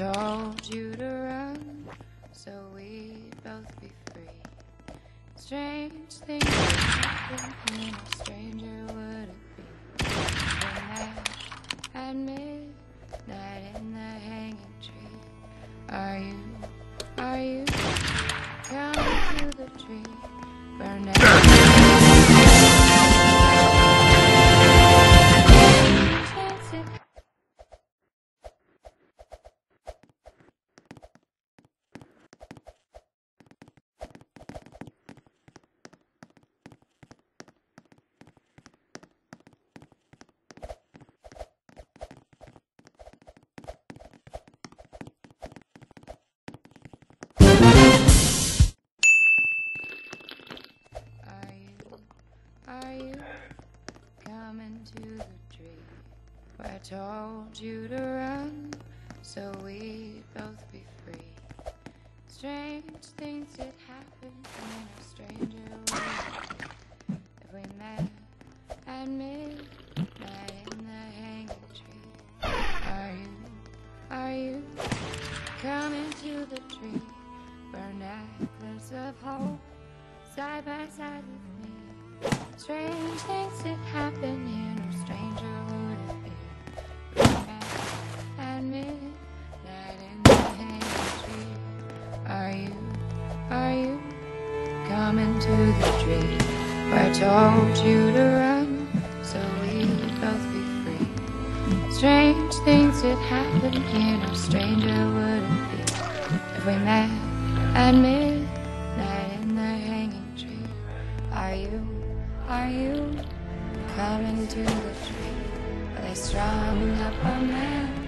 told you to run so we'd both be free. Strange things when a stranger would it be? That at midnight in the hanging tree. Are you, are you coming to the tree? Are you coming to the tree where I told you to run so we'd both be free? Strange things did happen when a stranger would if we met at midnight in the hanging tree. Are you, are you coming to the tree where necklace of hope? side by side with me. Strange things that happen here, no stranger would. We met at midnight in the hanging tree. Are you, are you coming to the tree where I told you to run so we'd both be free? Strange things that happen here, no stranger would be. If we met at midnight in the hanging tree. Are you, are you coming to the tree? They strung up a man?